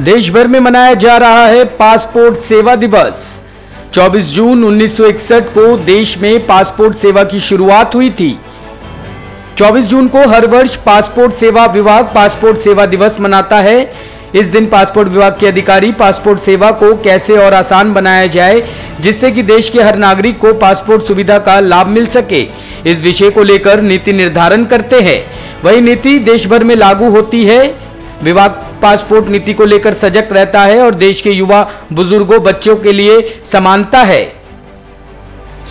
देश भर में मनाया जा रहा है पासपोर्ट सेवा दिवस। 24 जून 1961 को देश में पासपोर्ट सेवा की शुरुआत हुई थी। 24 जून को हर वर्ष पासपोर्ट सेवा विभाग पासपोर्ट सेवा दिवस मनाता है। इस दिन पासपोर्ट विभाग के अधिकारी पासपोर्ट सेवा को कैसे और आसान बनाया जाए, जिससे कि देश के हर नागरिक को पासपोर्ट सुविधा का लाभ मिल सके, इस विषय को लेकर नीति निर्धारण करते हैं। वही नीति देश भर में लागू होती है। विभाग पासपोर्ट नीति को लेकर सजग रहता है और देश के युवा, बुज़ुर्गों, बच्चों के लिए समानता है।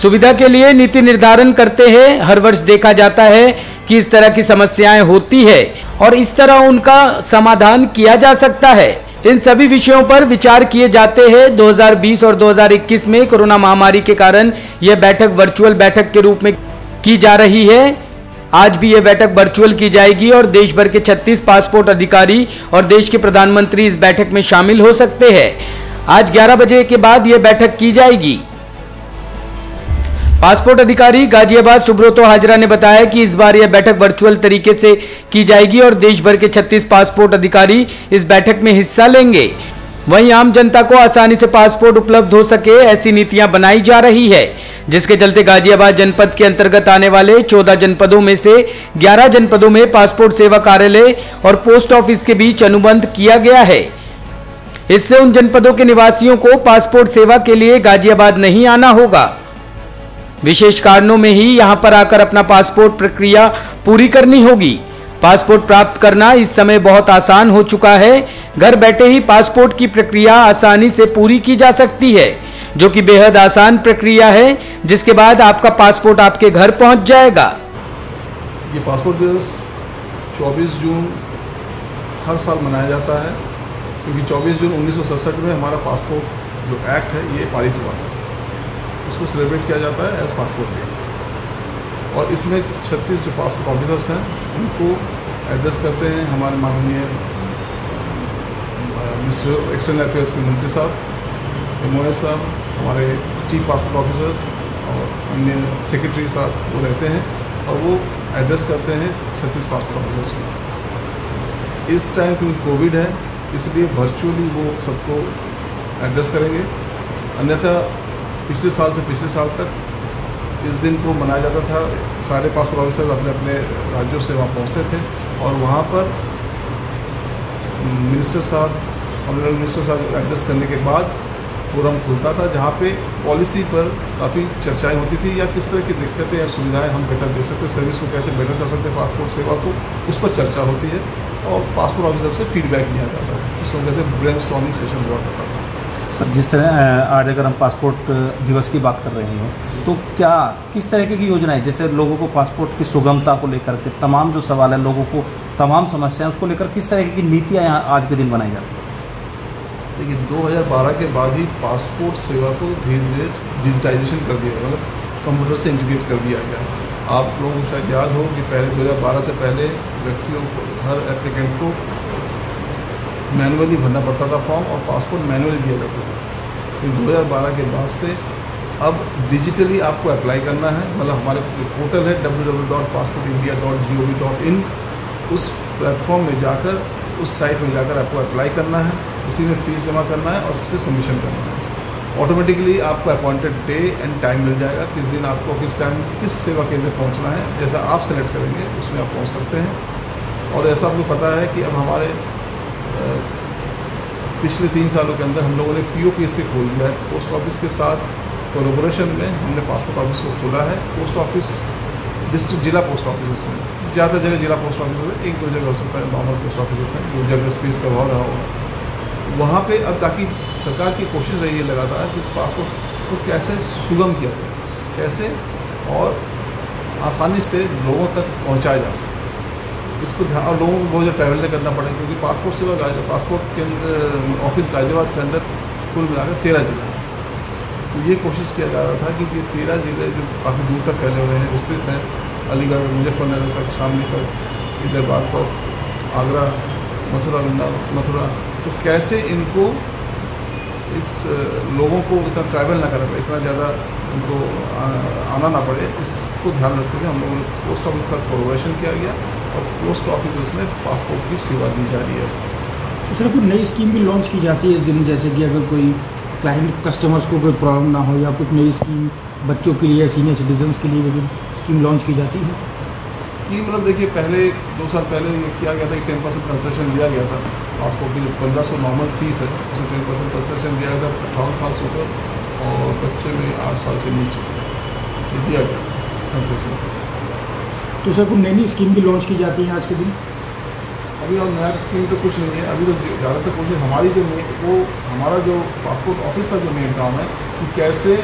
सुविधा के लिए नीति निर्धारण करते हैं। हर वर्ष देखा जाता है कि इस तरह की समस्याएँ होती है और इस तरह उनका समाधान किया जा सकता है। इन सभी विषयों पर विचार किए जाते हैं। 2020 और 2021 में कोरोना महामारी के कारण यह बैठक, वर्चुअल बैठक के रूप में की जा रही है। आज भी यह बैठक वर्चुअल की जाएगी और देश भर के 36 पासपोर्ट अधिकारी और देश के प्रधानमंत्री इस बैठक में शामिल हो सकते हैं। आज 11 बजे के बाद यह बैठक की जाएगी। पासपोर्ट अधिकारी गाजियाबाद सुब्रतो हाजरा ने बताया कि इस बार यह बैठक वर्चुअल तरीके से की जाएगी और देश भर के 36 पासपोर्ट अधिकारी इस बैठक में हिस्सा लेंगे। वहीं आम जनता को आसानी से पासपोर्ट उपलब्ध हो सके, ऐसी नीतियाँ बनाई जा रही है, जिसके चलते गाजियाबाद जनपद के अंतर्गत आने वाले 14 जनपदों में से 11 जनपदों में पासपोर्ट सेवा कार्यालय और पोस्ट ऑफ़िस के बीच अनुबंध किया गया है। इससे उन जनपदों के निवासियों को पासपोर्ट सेवा के लिए गाजियाबाद नहीं आना होगा। विशेष कारणों में ही यहाँ पर आकर अपना पासपोर्ट प्रक्रिया पूरी करनी होगी। पासपोर्ट प्राप्त करना इस समय बहुत आसान हो चुका है। घर बैठे ही पासपोर्ट की प्रक्रिया आसानी से पूरी की जा सकती है, जो कि बेहद आसान प्रक्रिया है, जिसके बाद आपका पासपोर्ट आपके घर पहुँच जाएगा। ये पासपोर्ट दिवस 24 जून हर साल मनाया जाता है, क्योंकि 24 जून उन्नीस सौ सड़सठ में हमारा पासपोर्ट जो एक्ट है, ये पारित हुआ था। उसको सेलिब्रेट किया जाता है एज पासपोर्ट डे और इसमें 36 जो पासपोर्ट ऑफिसर्स हैं उनको एड्रेस करते हैं हमारे माननीय मिनिस्टर एक्सटर्नल अफेयर्स के मंत्री साहब एम साहब, हमारे चीफ पासपोर्ट ऑफिसर और अन्य सेक्रेटरी साहब वो रहते हैं और वो एड्रेस करते हैं छत्तीस पासपोर्ट ऑफिसर्स को। इस टाइम क्योंकि कोविड है, इसलिए वर्चुअली वो सबको एड्रेस करेंगे। अन्यथा पिछले साल से पिछले साल तक इस दिन को मनाया जाता था। सारे पासपोर्ट ऑफिसर्स अपने अपने राज्यों से वहाँ पहुँचते थे और वहाँ पर मिनिस्टर साहब ऑनरेबल मिनिस्टर साहब एड्रेस करने के बाद फोरम खुलता था, जहाँ पे पॉलिसी पर काफ़ी चर्चाएँ होती थी, या किस तरह की दिक्कतें या सुविधाएँ हम बेटर दे सकते सर्विस को कैसे बेटर कर सकते पासपोर्ट सेवा को, उस पर चर्चा होती है और पासपोर्ट ऑफिसर से फीडबैक लिया जाता है। उसको कहते हैं ब्रेन स्टॉमिंग सेशन हुआ करता था। सर, जिस तरह आज अगर हम पासपोर्ट दिवस की बात कर रहे हैं तो क्या, किस तरीके की योजनाएँ जैसे लोगों को पासपोर्ट की सुगमता को लेकर के तमाम जो सवाल है, लोगों को तमाम समस्याएँ उसको लेकर किस तरह की नीतियाँ यहाँ आज के दिन बनाई जाती हैं? देखिए 2012 के बाद ही पासपोर्ट सेवा को धीरे धीरे डिजिटाइजेशन कर दिया मतलब कंप्यूटर से इंटीग्रेट कर दिया गया। आप लोगों को शायद याद हो कि पहले 2012 से पहले व्यक्तियों को, हर एप्लीकेंट को मैनुअली भरना पड़ता था फॉर्म और पासपोर्ट मैनुअली दिया जाता था। लेकिन दो के बाद से अब डिजिटली आपको अप्लाई करना है। मतलब हमारे पोर्टल है www.passportindia.gov.in उस प्लेटफॉर्म में जाकर, उस साइट में जाकर आपको अप्लाई करना है। उसी में फ़ीस जमा करना है और उस पर सबमिशन करना है। ऑटोमेटिकली आपको अपॉइंटेड डे एंड टाइम मिल जाएगा। किस दिन आपको, किस टाइम किस सेवा केंद्र पहुँचना है, जैसा आप सेलेक्ट करेंगे, उसमें आप पहुँच सकते हैं। और ऐसा आपको पता है कि अब हमारे पिछले तीन सालों के अंदर हम लोगों ने पी ओ पी एस के खोल दिया है। पोस्ट ऑफ़िस के साथ कोलोबोरेशन में हमने पासपोर्ट ऑफ़िस को खोला है। पोस्ट ऑफ़िस डिस्ट्रिक्ट जिला पोस्ट ऑफ़िस में। ज़्यादा जगह जिला पोस्ट ऑफ़िस है, एक दो जगह हो सकता है नॉर्मल पोस्ट ऑफ़िस हैं जो जगह स्पेस का भाव रहा होगा। वहाँ पे अब ताकि सरकार की कोशिश रही है लगातार कि इस पासपोर्ट को कैसे सुगम किया जाए, कैसे और आसानी से लोगों तक पहुँचाया जा सके। इसको ध्यान और लोगों को बहुत ज़्यादा ट्रैवल नहीं करना पड़ेगा, क्योंकि पासपोर्ट सेवा पासपोर्ट के ऑफ़िस गाजियाबाद के अंदर कुल मिलाकर तेरह ज़िले तो ये कोशिश किया जा रहा था कि ये तेरह ज़िले जो काफ़ी दूर तक फैले हुए हैं, विस्तृत हैं। अलीगढ़, मुजफ्फरनगर तक, शामली तक इधर तक, आगरा, मथुरा, वृंदावन, मथुरा। तो कैसे इनको इस लोगों को इतना ट्रैवल ना करना पड़े, इतना ज़्यादा उनको आना ना पड़े, इसको ध्यान रखते हुए हम लोगों ने पोस्ट ऑफ़िस के साथ कोलोबरेशन किया गया। और पोस्ट ऑफ़िस में पासपोर्ट की सेवा दी जा रही है। तो सर कोई नई स्कीम भी लॉन्च की जाती है इस दिन जैसे कि अगर कोई क्लाइंट कस्टमर्स को कोई प्रॉब्लम ना हो या कुछ नई स्कीम बच्चों के लिए सीनियर सिटीजन्स के लिए भी स्कीम लॉन्च की जाती है? स्कीम मतलब देखिए पहले दो साल पहले ये किया गया था कि टेन परसेंट कंसेशन दिया गया था। पासपोर्ट की जो पंद्रह सौ नॉर्मल फ़ीस है उसमें टेन परसेंट कंसेशन दिया गया था अठावन साल से ऊपर और बच्चे में आठ साल से नीचे। दिया गया कंसेशन तो सर कुछ नई नई स्कीम भी लॉन्च की जाती है आज के दिन? अभी और नया स्कीम तो कुछ नहीं है। अभी तो ज़्यादातर कोशिश हमारी जो मेन वो हमारा जो पासपोर्ट ऑफ़िस का जो मेन काम है कि कैसे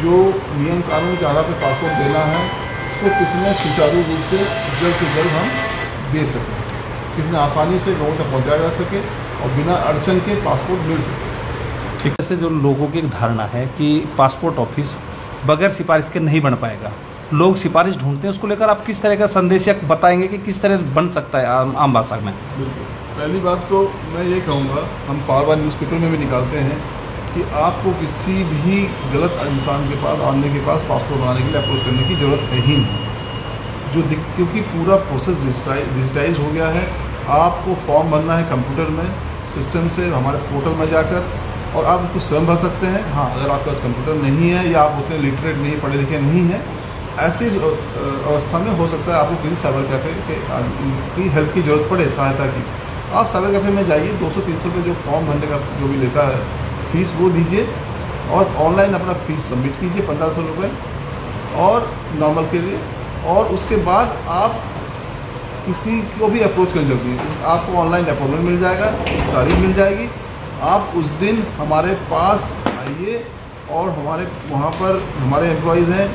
जो नियम कानून के आधार पर पासपोर्ट देना है उसको कितने सुचारू रूप से जल्द से जल्द हम दे सकें। कितने आसानी से लोगों तक पहुँचाया जा सके और बिना अड़चन के पासपोर्ट मिल सके। ठीक है से जो लोगों की एक धारणा है कि पासपोर्ट ऑफ़िस बगैर सिफारिश के नहीं बन पाएगा। लोग सिफारिश ढूंढते हैं उसको लेकर आप किस तरह का संदेश या बताएँगे कि किस तरह बन सकता है आम, आम भाषा में? पहली बात तो मैं ये कहूँगा हम बार बार न्यूज़पेपर में भी निकालते हैं कि आपको किसी भी गलत इंसान के पास आने के पास पासपोर्ट बनाने के लिए अप्रोच करने की ज़रूरत है ही नहीं। जो दिक क्योंकि पूरा प्रोसेस डिजिटाइज हो गया है आपको फॉर्म भरना है कंप्यूटर में सिस्टम से हमारे पोर्टल में जाकर और आप उसको स्वयं भर सकते हैं। हाँ अगर आपके पास कंप्यूटर नहीं है या आप उतने लिटरेट नहीं पढ़े लिखे नहीं हैं ऐसी अवस्था में हो सकता है आपको किसी साइबर कैफ़े के की हेल्प की ज़रूरत पड़े सहायता की। आप साइबर कैफ़े में जाइए, दो सौ, तीन सौ रुपये जो फॉर्म भरने का जो भी लेता है फ़ीस वो दीजिए और ऑनलाइन अपना फ़ीस सबमिट कीजिए पंद्रह सौ रुपये और नॉर्मल के लिए और उसके बाद आप किसी को भी अप्रोच कर जल्दी आपको ऑनलाइन अपॉइंटमेंट मिल जाएगा, तारीख मिल जाएगी। आप उस दिन हमारे पास आइए और हमारे, वहाँ पर हमारे एम्प्लॉयज़ हैं।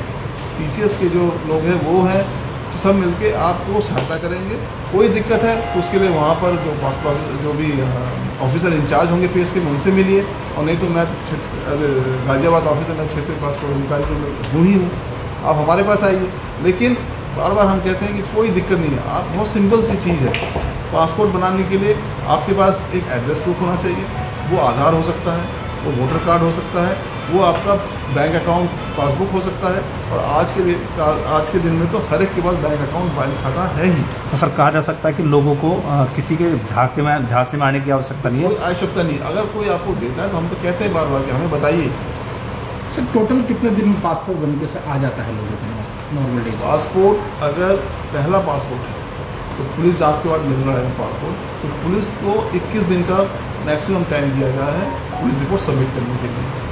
टी के जो लोग हैं, वो हैं तो सब मिलके आपको सहायता करेंगे। कोई दिक्कत है तो उसके लिए वहाँ पर जो पासपोर्ट जो भी ऑफिसर इंचार्ज होंगे पी के उनसे मिलिए। और नहीं तो मैं गाजियाबाद ऑफिसर मैं क्षेत्रीय पासपोर्ट अधिकारी हूँ ही हूँ। आप हमारे पास आइए। लेकिन बार बार हम कहते हैं कि कोई दिक्कत नहीं है। आप बहुत सिंपल सी चीज़ है। पासपोर्ट बनाने के लिए आपके पास एक एड्रेस प्रूफ होना चाहिए। वो आधार हो सकता है, वो वोटर कार्ड हो सकता है। वो आपका बैंक अकाउंट पासबुक हो सकता है और आज के दिन आज के दिन में तो हर एक के पास बैंक अकाउंट बैंक खाता है ही। तो सर कहा जा सकता है कि लोगों को आ, किसी के झाके में झांसे में आने की आवश्यकता नहीं है? कोई आवश्यकता नहीं। अगर कोई आपको देता है तो हम तो कहते हैं बार बार कि हमें बताइए। सर टोटल कितने दिन में पासपोर्ट बन के आ जाता है लोगों को नॉर्मल डे पासपोर्ट अगर पहला पासपोर्ट है तो पुलिस जाँच के बाद मिल रहा है पासपोर्ट तो पुलिस को 21 दिन का मैक्सिमम टाइम दिया गया है पुलिस रिपोर्ट सबमिट करने के लिए।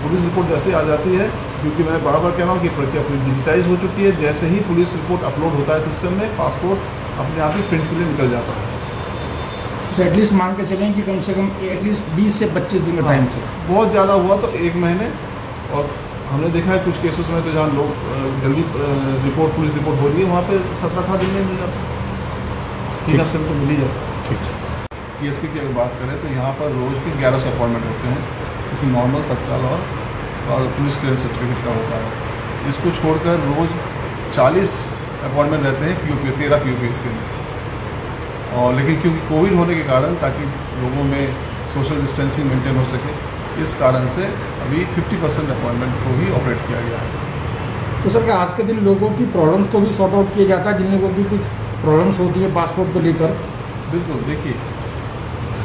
पुलिस रिपोर्ट जैसे आ जाती है क्योंकि मैंने बड़ा बार कह रहा हूँ कि प्रक्रिया पूरी डिजिटाइज हो चुकी है। जैसे ही पुलिस रिपोर्ट अपलोड होता है सिस्टम में पासपोर्ट अपने आप ही प्रिंट के लिए निकल जाता है। तो एटलीस्ट मान के चलें कि कम से कम एटलीस्ट बीस से पच्चीस दिन का टाइम हाँ, से। बहुत ज़्यादा हुआ तो एक महीने। और हमने देखा है कुछ केसेस में तो जहाँ लोग जल्दी रिपोर्ट पुलिस रिपोर्ट हो रही है वहाँ पे सत्रह अठारह दिन में मिल जाता है। में तो मिल ही जाता है। ठीक। है पी एस की अगर बात करें तो यहाँ पर रोज़ के ग्यारह सौ अपॉइंटमेंट होते हैं। किसी नॉर्मल तत्काल और, पुलिस क्लियरेंस सर्टिफिकेट का होता है। इसको छोड़कर रोज़ चालीस अपॉइंटमेंट रहते हैं पी ओ पी तेरह पी ओ पी के लिए। और लेकिन क्योंकि कोविड होने के कारण ताकि लोगों में सोशल डिस्टेंसिंग मेंटेन हो सके इस कारण से अभी 50 परसेंट अपॉइंटमेंट को ही ऑपरेट किया गया है। तो सर आज के दिन लोगों की प्रॉब्लम्स को भी सॉर्ट आउट किया जाता है जिन लोगों की कुछ प्रॉब्लम्स होती है पासपोर्ट को लेकर? बिल्कुल देखिए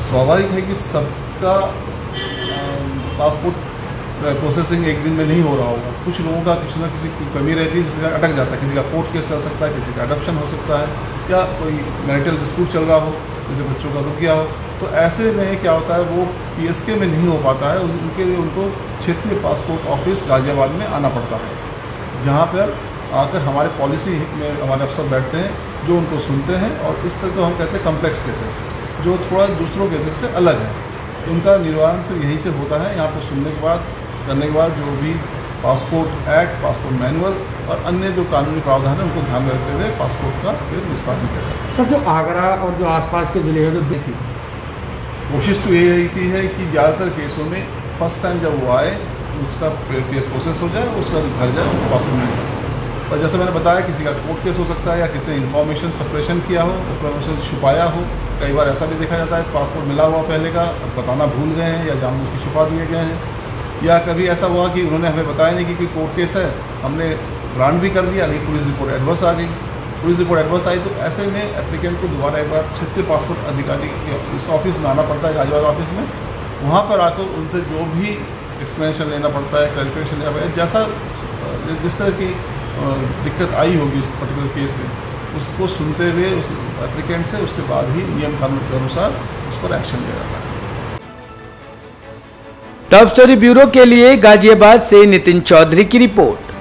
स्वाभाविक है कि सबका पासपोर्ट प्रोसेसिंग एक दिन में नहीं हो रहा होगा कुछ लोगों का कुछ ना किसी की कमी रहती है जिसका अटक जाता है। किसी का कोर्ट केस चल सकता है, किसी का अडप्शन हो सकता है, या कोई मैरिटल डिस्प्यूट चल रहा हो जिनके बच्चों का रुक गया हो। तो ऐसे में क्या होता है, वो पीएसके में नहीं हो पाता है। उनके लिए उनको क्षेत्रीय पासपोर्ट ऑफ़िस गाजियाबाद में आना पड़ता है, जहाँ पर आकर हमारे पॉलिसी में हमारे अफसर बैठते हैं, जो उनको सुनते हैं और इस तरह को हम कहते हैं कम्प्लेक्स केसेस जो थोड़ा दूसरों केसेस से अलग है। उनका निर्वाहन फिर यहीं से होता है यहाँ पर सुनने के बाद करने के बाद जो भी पासपोर्ट एक्ट पासपोर्ट मैनुअल और अन्य जो कानूनी प्रावधान है उनको ध्यान में रखते हुए पासपोर्ट का फिर विस्तार किया जाता है। सर जो आगरा और जो आसपास के ज़िले हैं जो देखिए। कोशिश तो यही रहती है कि ज़्यादातर केसों में फ़र्स्ट टाइम जब वो आए उसका केस प्रोसेस हो जाए उसका घर जाए उनको पासपोर्ट मिल जाए और जैसे मैंने बताया, किसी का कोर्ट केस हो सकता है या किसी ने इन्फॉर्मेशन सप्रेशन किया हो इन्फॉर्मेशन छुपाया हो, कई बार ऐसा भी देखा जाता है पासपोर्ट मिला हुआ पहले का बताना भूल गए हैं या जानबूझ के छुपा दिए गए हैं। या कभी ऐसा हुआ कि उन्होंने हमें बताया नहीं कि कोई कोर्ट केस है, हमने ग्रांट भी कर दिया, लेकिन पुलिस रिपोर्ट एडवर्स आ गई। पुलिस रिपोर्ट एडवर्स आई तो ऐसे में एप्लीकेंट को दोबारा एक बार क्षेत्रीय पासपोर्ट अधिकारी इस ऑफ़िस में आना पड़ता है, गाजियाबाद ऑफ़िस में। वहाँ पर आकर उनसे जो भी एक्सप्लेनेशन लेना पड़ता है क्लैरिफिकेशन लेना पड़ता है, जैसा, जिस तरह की दिक्कत आई होगी इस पर्टिकुलर केस में। उसको सुनते हुए, उस एप्लीकेंट से, उसके बाद ही नियम कानून के अनुसार उस पर एक्शन लिया जाता है। टॉप स्टोरी ब्यूरो के लिए गाजियाबाद से नितिन चौधरी की रिपोर्ट।